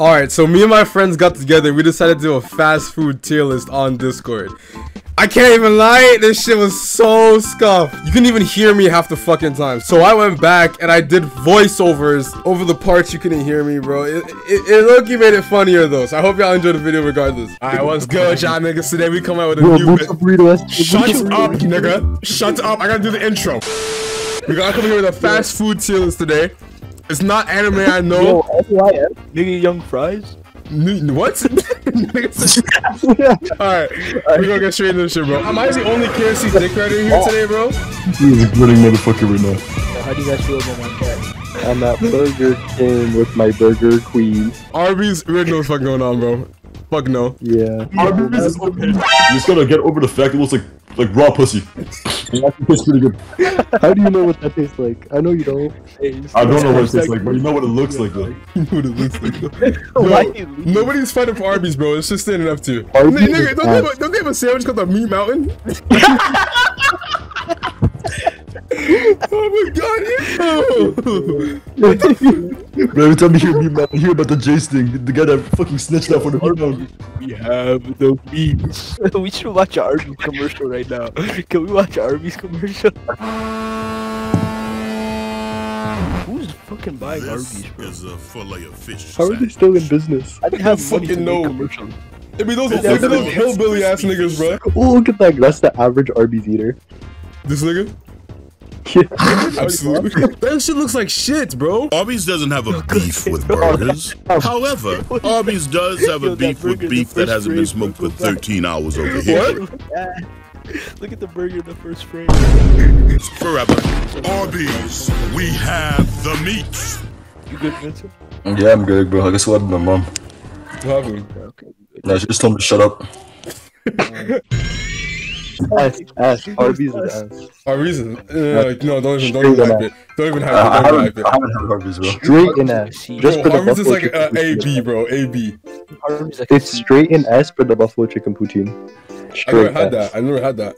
Alright, so me and my friends got together. We decided to do a fast food tier list on Discord. I can't even lie, this shit was so scuffed. You couldn't even hear me half the fucking time. So I went back and I did voiceovers over the parts you couldn't hear me, bro. It, it, it low-key made it funnier though, so I hope y'all enjoyed the video regardless. Alright, what's good, y'all niggas? Today we come out with a Yo, new boost up. Shut up, nigga. Shut up. I gotta do the intro. We gotta come here with a fast food tier list today. It's not anime, I know. Yo, FYF. Nigga, young fries. N- what? Alright, we're gonna get straight into this shit, bro. Am I the only KFC dick rider here oh. today, bro? He's a gritty motherfucker right now. How do you guys feel about my cat? I'm at Burger King with my Burger Queen. Arby's, we already know what's fucking going on, bro. Fuck no. Yeah. Arby's is okay. You just gotta get over the fact it looks like like raw pussy. It tastes pretty good. How do you know what that tastes like? I know you don't. I don't know what it tastes like, but you know what it looks like though. You know what it looks like, though. Yo, nobody's fighting for Arby's, bro. It's just standing up to you. Arby's nigga, don't they, have a, don't they have a sandwich called the Meat Mountain? oh my god, ew. But every time you hear me man, you hear about the Jace thing, the guy that fucking snitched out for the rebound. We have the meats. we should watch an Arby's commercial right now. Can we watch an Arby's commercial? Who's fucking buying Arby's, This bro? is a fillet of fish. How are they still in business? I didn't have money fucking make know. commercials. It be those, That's look at those hillbilly ass niggas, bro. Oh, look at that. That's the average Arby's eater. This nigga? Yeah. Absolutely. that shit looks like shit, bro. Arby's doesn't have a beef with burgers. However, Arby's does have a that beef with beef that hasn't been smoked for look at that. 13 hours over here. What? Look at the burger in the first frame. Forever. Arby's, we have the meats. You good, Vincent? Yeah, I'm good, bro. I guess what my mom. What happened? Okay. No, she just told me to shut up. Ass, ass. Arby's is ass. Our reason? Uh, like, no, don't even, don't even hype it. Don't even Uh, hype I it. Don't even haven't, hype I it. haven't had Arby's, bro. Straight in S. Just Bro, for the is buffalo like chicken uh, poutine. AB, bro. AB. It's straight in S for the buffalo chicken poutine. I Straight never had S. that. I never had that.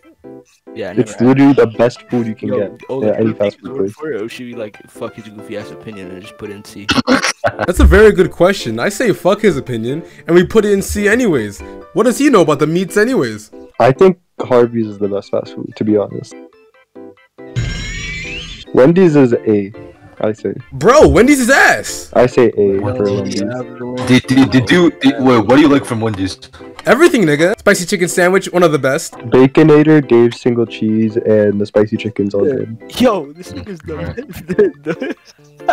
Yeah, It's had it. literally the best food you can Yo, get. oh, Yeah, like, any fast food place. for it, or should we like fuck his goofy ass opinion and just put it in C? That's a very good question. I say fuck his opinion, and we put it in C anyways. What does he know about the meats anyways? I think Harvey's is the best fast food, to be honest. Wendy's is A. I say. Bro, Wendy's is ass. I say A for Wendy's. Wendy's. Did, did, did you, did, wait, what do you like from Wendy's? Everything, nigga. Spicy chicken sandwich, one of the best. Baconator, Dave's single cheese, and the spicy chicken's all good. Yo, this nigga's the.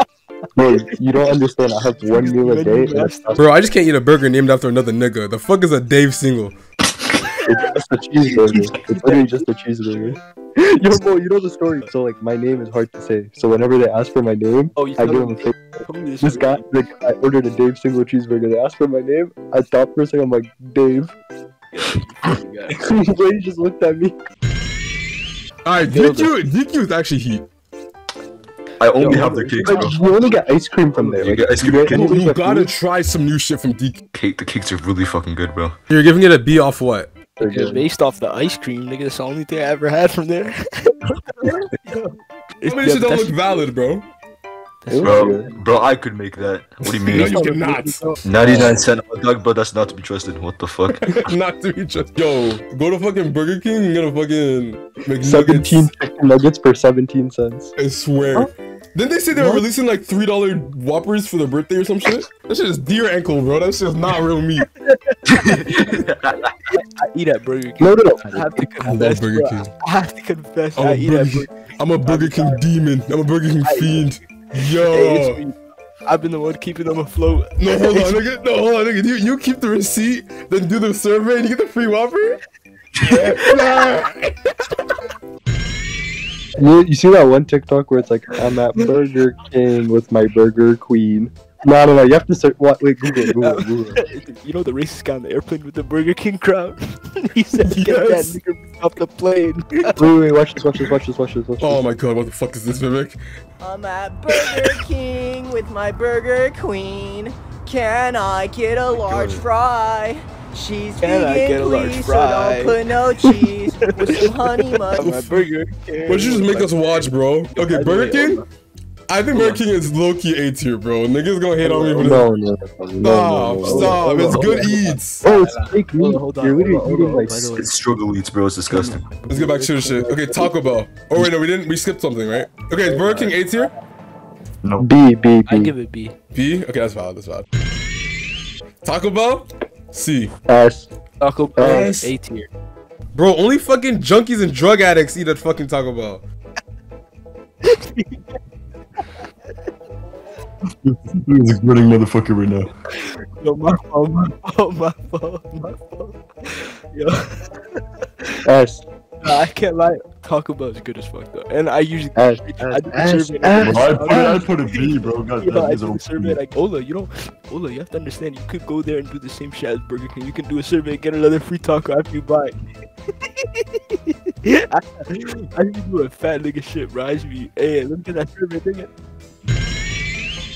Bro, you don't understand. I have one meal a day. And it's just Bro, I just can't eat a burger named after another nigga. The fuck is a Dave single? It's just a cheeseburger. It's literally just a cheeseburger. Yo, bro, you know the story. So, like, my name is hard to say. So, whenever they ask for my name, Oh, you I told give them a fake. this This guy, like, I ordered a Dave single cheeseburger. They asked for my name. I thought for a second, I'm like, Dave. You got- just looked at me. Alright, DQ, DQ is actually heat. I only have the cakes, Like, bro. you only get ice cream from there. You Like, get ice cream you and get. You, you gotta food, try some new shit from DQ. Cake, the cakes are really fucking good, bro. You're giving it a B off what? They're Because based off the ice cream, nigga, that's the only thing I ever had from there. How many shit don't look valid, bro? It Bro, good. bro, I could make that. What do you mean? No, mean? you cannot. 99 cent hot dog, but that's not to be trusted. What the fuck? not to be trusted. Yo, go to fucking Burger King and get a fucking McNuggets. 17 nuggets for 17 cents. I swear. Didn't they say they were releasing like three dollar Whoppers for their birthday or some shit? That shit is deer ankle, bro. That shit is not real meat. I eat at Burger King. No, no, I no. have to I love confess, Burger bro, King. I have to confess, I'm I a eat at Burger, Burger I'm a Burger King demon. I'm a Burger King fiend. Yo. it's. I've been the one keeping them afloat. No, hold on, nigga. No, hold on, nigga. You, you keep the receipt, then do the survey, and you get the free Whopper? Nah. You, you see that one TikTok where it's like, I'm at Burger King with my Burger Queen. No, no, no. You have to search. What? Wait, Google, it, Google, Google. you know the racist guy on the airplane with the Burger King crowd? he said, get Yes. that nigga off the plane. Wait, wait, wait, watch this, watch this, watch this, watch this, watch this. Oh my god, what the fuck is this, Vivek? I'm at Burger King with my Burger Queen. Can I get a oh large fry? She's Can I vegan, get a large please, fry? so don't put no cheese with some honey mustard. My mustard. Burger King. What'd you just make us watch, bro? Okay, Burger King? I think Burger King is low key A tier, bro. Niggas gonna hate on me for this. No, no, no, no, Stop, no, no. stop. It's good eats. Oh, it's fake Hold meat. on, You're literally eating like by the way. It's struggle eats, bro. It's disgusting. Let's get back to the shit. Okay, Taco Bell. Oh wait, no, we didn't. We skipped something, right? Okay, is Burger King A tier? No. B, B, I B. give it B. B. Okay, that's valid. That's valid. Taco Bell. C. S. Taco Bell Yes. A tier. Bro, only fucking junkies and drug addicts eat at fucking Taco Bell. He's a grinning motherfucker right now. Yo, my fault, my fault, my fault, my fault. Yo, S. nah, I can't lie. Taco Bell is good as fuck though, and I usually S. I do the S. survey. S. Bro, I put, I put a B, bro. God You know, I these do the survey like Ola. You know, Ola, you have to understand. You could go there and do the same shit as Burger King. You can do a survey, get another free taco after you buy. I, I should be doing fat nigga shit, bro. I should be, hey, look at that survey, nigga.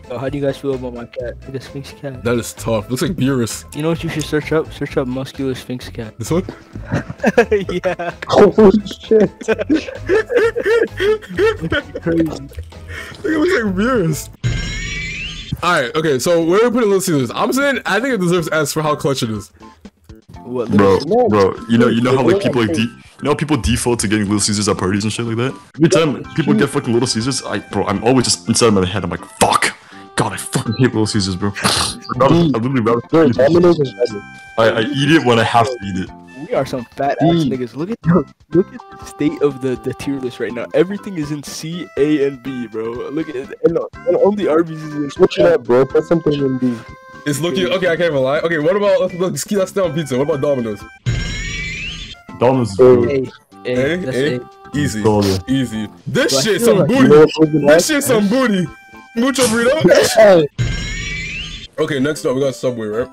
So how do you guys feel about my cat? Like a Sphynx cat. That is tough. Looks like Beerus. You know what you should search up? Search up muscular Sphynx cat. This one? yeah, Holy shit. crazy. It looks like Beerus. Alright, okay, so where are we putting Little Caesars? I'm saying I think it deserves S for how clutch it is. What? Bro, No. bro, you know, you know how like people like, de- you know, how people default to getting Little Caesars at parties and shit like that. Every time people get fucking Little Caesars, I, bro, I'm always just inside my head. I'm like, fuck, God, I fucking hate Little Caesars, bro. I literally rather Bro, eat. Domino's is better. I, I eat it when I have to eat it. We are some fat ass D. niggas. Look at the look at the state of the, the tier list right now. Everything is in C, A, and B, bro. Look at it. And, and only Arby's is in Switch it up, bro. Put something in B. It's looking okay, I can't even lie. Okay, what about let's let's keep that stay on pizza. What about Domino's? Domino's is good. A. A. A, A. A. Easy. Easy. This But I shit some booty. know what's in This that? shit some booty. Mucho burrito. Okay, next up we got Subway, right?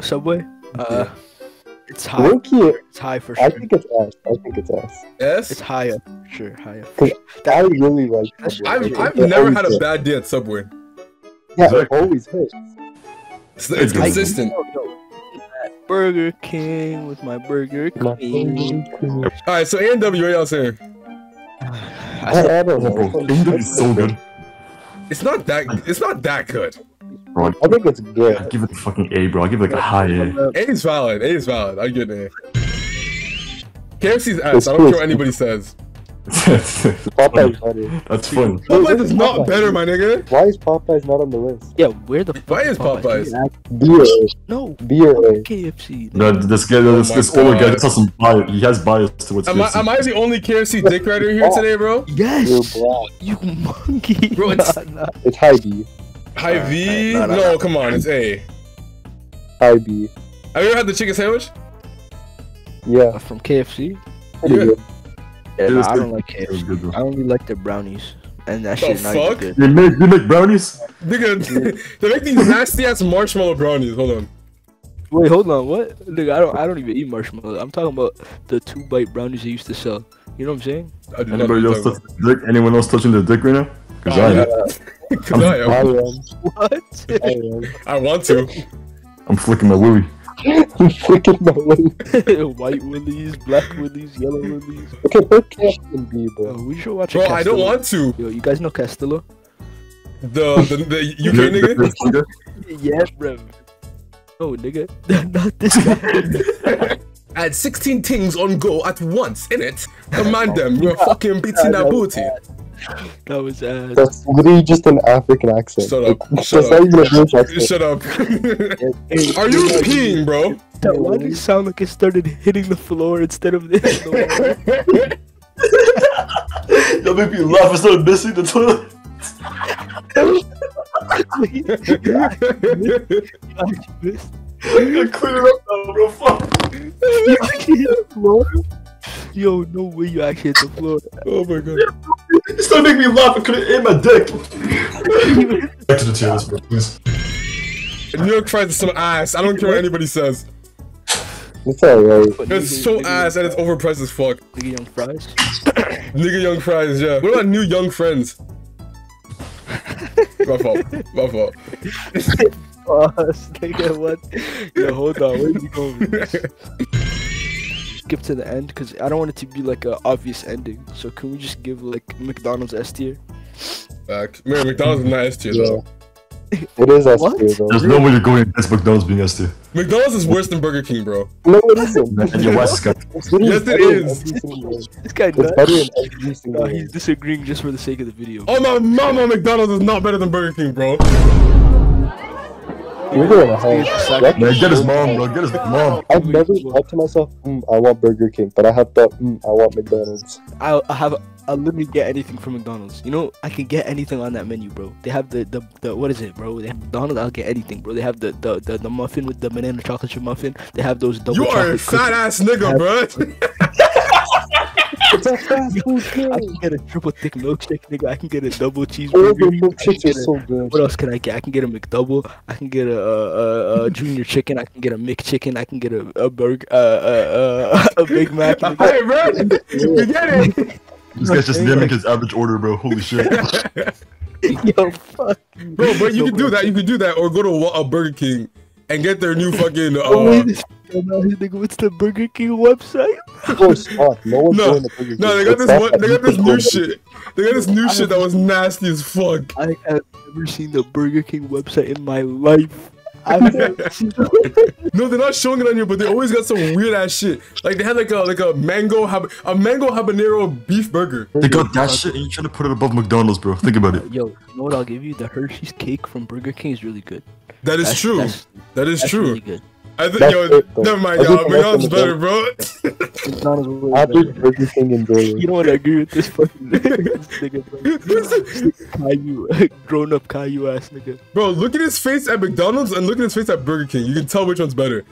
Subway. Uh, it's high. Low-key, It's high for sure. I think it's S. I think it's S. It's S. higher. Sure, higher. Cause I really like Subway. I've I've it never had a hits. bad day at Subway. Yeah, it always hits. It's, it's consistent. Yo, yo, Burger King with my Burger My Queen. favorite. All right, so A and W, what y'all saying? I said, I, I don't know. bro, Kingdom is so good. It's not that. It's not that good. Bro, I think it's good. I good. give it a fucking A, bro. I give it like a high A. A is valid. A is valid. I get it. KFC's S. It's I don't care what anybody says. Popeye's better. That's fun. Popeyes is not better, my nigga. Why is Popeyes not on the list? Yeah, where the fuck Why is Popeyes? B or No, B A. KFC. No, this guy, this, Oh this my older guy God. has some bias. He has bias towards Am I, am I the only KFC dick rider here today, bro? You're Yes, black. you monkey. Bro, it's- Nah, nah. It's high B. High V? no, no, No, no. come on, it's A. High B. Have you ever had the chicken sandwich? Yeah. Uh, from KFC. Pretty Yeah. Good. Yeah, It nah, I don't like It was KFC. good. I only like the brownies, and that The shit not even fuck? good. They make, they make brownies? Nigga, they make these nasty ass marshmallow brownies. Hold on. Wait, hold on. What? Look, I don't. I don't even eat marshmallow. I'm talking about the two bite brownies they used to sell. You know what I'm saying? I do Anybody else what touching dick? Anyone else touching their dick right now? Cause Oh, I yeah. am. you're talking about. 'Cause I I am. am. What? I am. I want to. I'm flicking my willy. I'm freaking my. White willies, black willies, yellow willies. Okay, put KFC in B, bro. Oh, we should watch. Bro, a I don't want to. Yo, you guys know Castillo? The the, the UK nigga. Yeah, bro. No, nigga, not this guy. Add 16 things on go at once, innit? Command oh, them, you're fucking beating that booty. that was ass. That's literally just an African accent. Shut up, Like, shut that's up. not even a British accent. Shut up. Hey, Are you peeing, bro? That, why did it sound like it started hitting the floor instead of this? That make me laugh instead of missing the toilet. I clean it up now, bro. Fuck. you actually hit the floor? Yo, no way you actually hit the floor. oh my god. It still make me laugh. I couldn't aim my dick. Back to the tier list, bro, please. New York fries is some ass. I don't care what anybody says. What's It's alright. It's so ass and it's overpriced as fuck. Nigga young fries. Nigga Young Fries, yeah. What about new Young Friends? my fault. My fault. Pause, nigga, what? Yo, hold on, where you going with this? Skip to the end, because I don't want it to be like a obvious ending. So can we just give like McDonald's S tier? Back. Man, McDonald's is not S tier though. It is S tier though. There's no way you're going against McDonald's being S tier. McDonald's is worse than Burger King, bro. No, it isn't. And your West Scott. It's Yes, it better in is. every single way. This guy It's better in every single No, he's disagreeing just for the sake of the video. Oh my mama, McDonald's is not better than Burger King, bro. You're going ahead. That- Man, get his mom, bro. Get his mom. I've never thought to myself, mm, I want Burger King, but I have thought, mm, I want McDonald's. I I have I'll literally get anything from McDonald's. You know, I can get anything on that menu, bro. They have the the, the what is it, bro? They have McDonald's. I'll get anything, bro. They have the the, the, the muffin with the banana chocolate chip muffin. They have those double You are a chocolate fat ass nigga, bro. I can get a triple thick milkshake, nigga. I can get a double All cheeseburger. I can are so good. What else can I get? I can get a McDouble. I can get a, a, a, a junior chicken. I can get a McChicken. I can get a a burger, uh, uh, uh, a Big Mac. nigga. hey, bro. You get it. This guy's just naming his average order, bro. Holy shit. Yo, fuck. Bro, but you can do that. You can do that, or go to a Burger King and get their new fucking. Uh, wait, this- no, nigga, what's the Burger King website? People are. No one's No, going to Burger King. no, they got this one. They got this new shit. They got this new shit that was nasty as fuck. I have never seen the Burger King website in my life. I've never seen No, they're not showing it on here, but they always got some weird ass shit. Like they had like a like a mango hab- a mango habanero beef burger. They got that shit and you're trying to put it above McDonald's, bro. Think about it. Yo, you know what I'll give you? The Hershey's cake from Burger King is really good. That is That's- true. That's, that is that's true. really good. I think yo, it, never mind, y'all. think McDonald's that's better, bro. McDonald's is way Average better. Burger King enjoyer. You don't want agree with this fucking this nigga, bro. Caillou, grown up Caillou ass nigga. bro, look at his face at McDonald's and look at his face at Burger King. You can tell which one's better.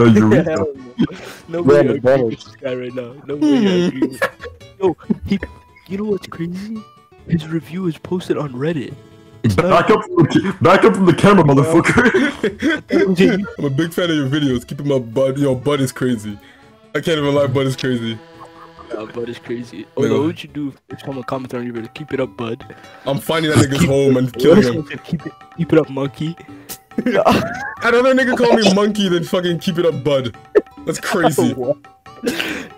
Eureka. Hell no. Nobody Yeah, agrees with this guy right now. Nobody agrees. with- Yo, he, you know what's crazy? His review is posted on Reddit. Back up, from the, back up from the camera, motherfucker. I'm a big fan of your videos. Keep him up, bud. Yo, Bud is crazy. I can't even lie, Bud is crazy. Yeah, bud is crazy. Oh, Although, what would you do if someone commented on your video? Keep it up, bud. I'm finding that nigga's home and killing him. Keep it, keep it up, monkey. Another nigga call me monkey, then fucking keep it up, Bud. That's crazy.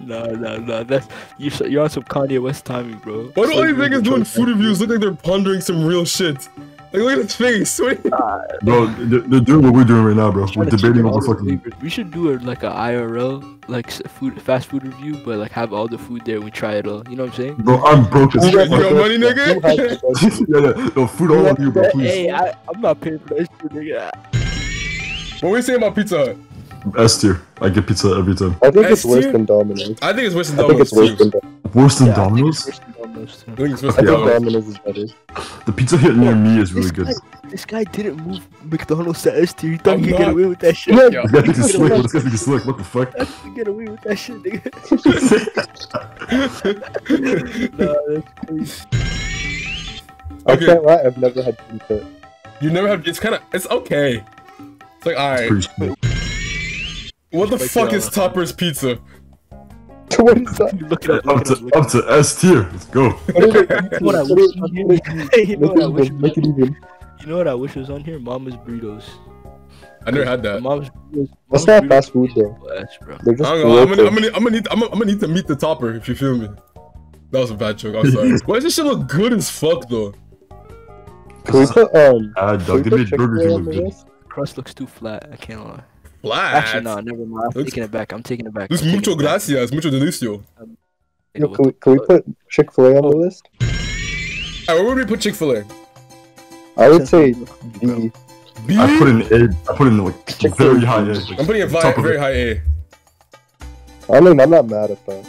Nah, nah, nah. That's you're, you're on some Kanye West timing, bro. Why do all these niggas doing food reviews look like they're pondering some real shit? Like, look at his face. What bro, they're, they're doing what we're doing right now, bro. We're debating over all the fucking. We should do a, like a IRL, like food, fast food review, but like have all the food there. We try it all. You know what I'm saying? Bro, I'm broke as Who You got money, nigga? who has the best- yeah, yeah. No, food all on you, bro. Please. Hey, I, I'm not paying for that shit, nigga. What were you saying about Pizza Hut? S tier. I get pizza every time. I think it's S worse tier? than Domino's. I think it's worse than I think Domino's it's worse than Domino's. Worse than I think Domino's? it's worse than Domino's, too. I think it's worse I than think Domino's. Domino's is better. The Pizza Hut near me is really This good. guy, this guy didn't move McDonald's to S tier. He thought he could get away with that shit. Yeah, Yeah. This guy thinks he's slick. This guy thinks he's slick. What the fuck? He could get away with that shit, nigga. nah, that's crazy. I Okay. can't lie, I've never had pizza. You never have. It's kind of. It's okay. It's like, alright. Pretty slick. What the Like, fuck uh, is Topper's Pizza? what is that? You Look it up. Up it up. to Look it up. up to S tier. Let's go. What is it? What I wish is- on here. You know what I wish. even. Make it. You know what I wish was on here? Mama's burritos. I never had that. Mama's burritos. That's Mama's not fast food though. Flash, bro. They're just I'm gonna, I'm gonna, I'm gonna, I'm gonna need, I'm gonna, I'm gonna need to meet the topper if you feel me. That was a bad joke. I'm sorry. Why does this shit look good as fuck though? Can we put um? Ah, Can dog. we They put made Burger Chick-fil-A look the good. Crust looks too flat. I can't lie. Flat. Actually, no, never mind. I'm Looks- taking it back. I'm taking it back. This I'm taking mucho it back. gracias, mucho delicioso. Nigga, um, Yo, can we, can we put Chick Fil A on the oh. list? Alright, where would we put Chick Fil A? I would say B. B. I put in A. I put in like Chick-fil-A. very high A. Like, I'm putting a vi- top of very it. high A. I mean, I'm not mad at that.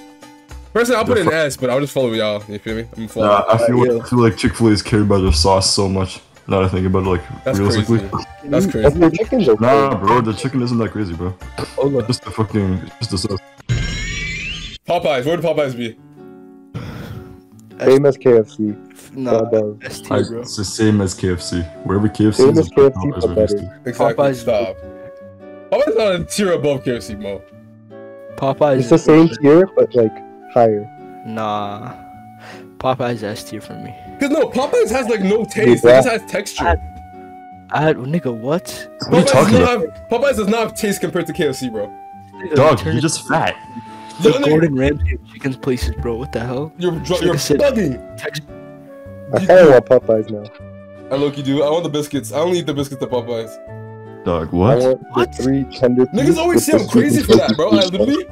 Personally, I'll put The it in S, but I'll just follow y'all. You feel me? I'm Nah. I feel yeah. like I feel like Chick Fil A is carried by their sauce so much. Now that I think about it, like That's realistically. crazy. That's Mm, crazy. Their chicken's okay. Nah, bro, the chicken isn't that crazy, bro. Hold on. Just the fucking, just the sauce. Popeyes. Where would Popeyes be? Same as KFC. Nah, above. S I, bro. it's the same as KFC. Wherever KFC Same is, as it's KFC, Popeyes but right better. next to it. Exactly. Popeyes- Stop. Popeyes not a tier above KFC, Mo. Popeyes. It's the same tier, but like higher. Nah. Popeyes S tier for me. Cause no, Popeyes has like no taste. It just has texture. Uh, I had nigga what? What are you Popeyes, talking does about? not have, Popeyes does not have taste compared to KFC, bro. Dog, you're just fat. the Yo, Gordon Ramsay of chicken's places, bro. What the hell? You're, dr- you're Like I said- bugging. Text- I kind of want Popeyes now. I look you do. I want the biscuits. I only eat the biscuits at Popeyes. Dog, I what? want What? the three tender. Niggas always with say I'm crazy for that, bro. I and literally,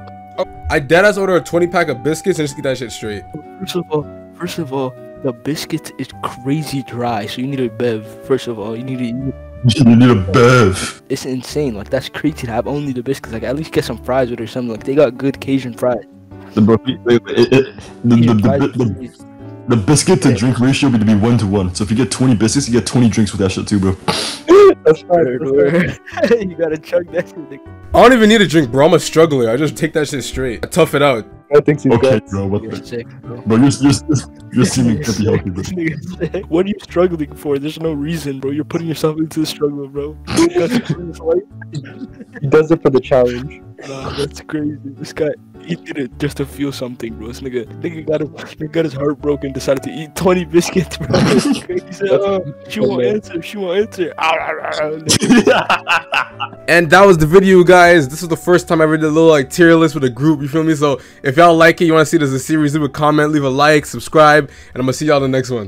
I dead ass order a 20 pack of biscuits and just eat that shit straight. First of all, first of all, the biscuit is crazy dry, so you need a bev. First of all, you need to. You need a bev. It's insane. Like that's crazy to have only the biscuits. Like at least get some fries with it or something. Like they got good Cajun fries. The, bro, it, it, it, the, the, the, fries the, is the, crazy. the biscuit to drink ratio would be one to one. So if you get 20 biscuits, you get 20 drinks with that shit too, bro. That's fine. You gotta chug that shit. I don't even need a drink, bro. I'm a struggler. I just take that shit straight. I tough it out. I think he's Okay, bro, what You're the? sick, bro. Bro, you're, you're, you're seeming pretty healthy, bro. This nigga's sick. What are you struggling for? There's no reason, bro. You're putting yourself into the struggle, bro. He does it for the challenge. Nah, that's crazy. This guy, he did it just to feel something, bro. This nigga, nigga got his, nigga got his heart broken. Decided to eat 20 biscuits, bro. That's crazy. Oh, she won't answer. She won't answer. Ah, ah, ah. And that was the video, guys. This was the first time I ever did a little like tier list with a group. You feel me? So if y'all like it, you want to see this as a series, leave a comment, leave a like, subscribe, and I'm gonna see y'all in the next one.